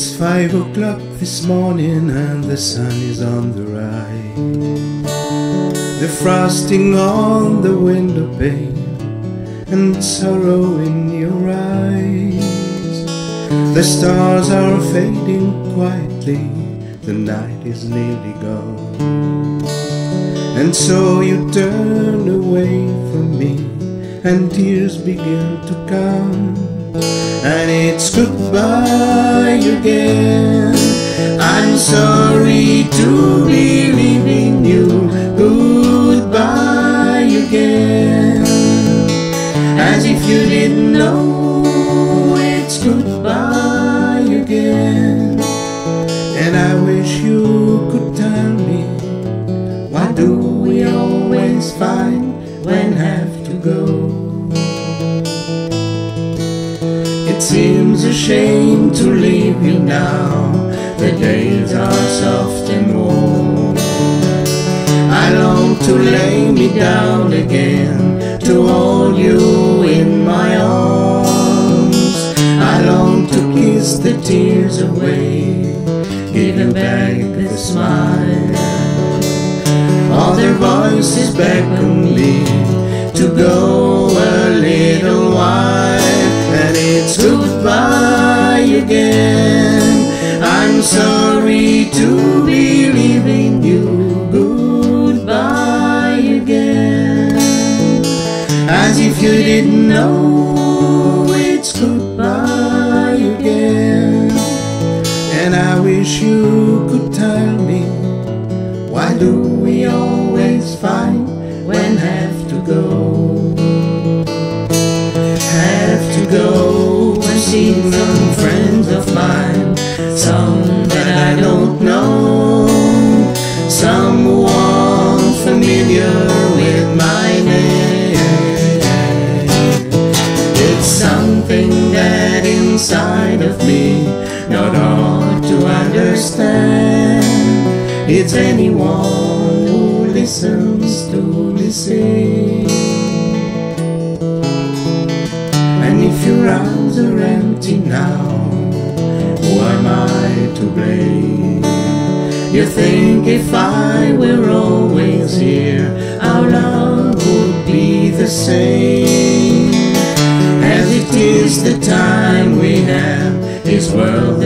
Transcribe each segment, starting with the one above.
It's five o'clock this morning and the sun is on the rise. The frosting on the window pane and sorrow in your eyes. The stars are fading quietly, the night is nearly gone. And so you turn away from me, and tears begin to come. And it's goodbye again. I'm sorry to be leaving you. Goodbye again. As if you didn't know it's goodbye again. And I wish you could tell me why do we always find when have to go? Seems a shame to leave you now. The days are soft and warm. I long to lay me down again to hold you in my arms. I long to kiss the tears away, you back the smile. All their voices beckon me to go a didn't know it's goodbye again. And I wish you could tell me why do we always fight when have to go? Of me, not hard to understand. It's anyone who listens to listen. And if your arms are empty now, who am I to blame? You think if I were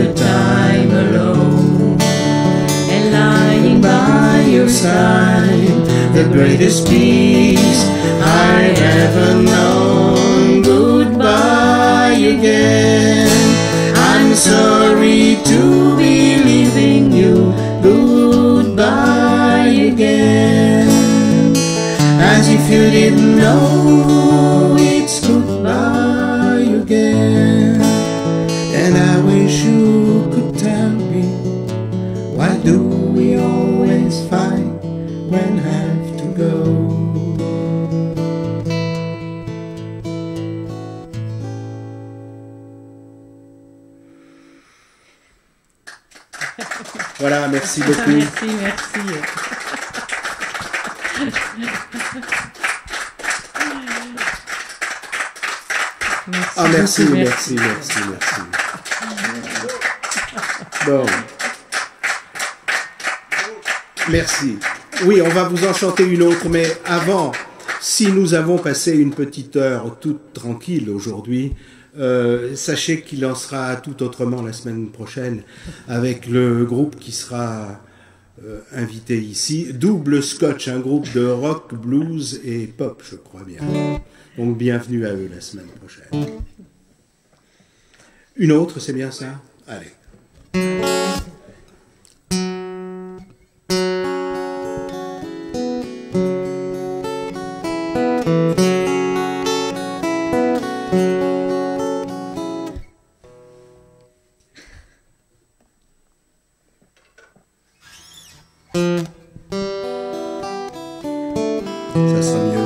the time alone. And lying by your side, the greatest peace I ever known. Goodbye again. I'm sorry to be leaving you. Goodbye again. As if you didn't know Voilà, merci beaucoup. Merci, merci. Merci Ah, merci, beaucoup, merci, merci, merci. Bon. Merci. Oui, on va vous en chanter une autre, mais avant, si nous avons passé une petite heure toute tranquille aujourd'hui, euh, sachez qu'il en sera tout autrement la semaine prochaine avec le groupe qui sera euh, invité ici. Double Scotch, un groupe de rock, blues et pop, je crois bien. Donc bienvenue à eux la semaine prochaine. Une autre, c'est bien ça? Allez. Ça sera mieux.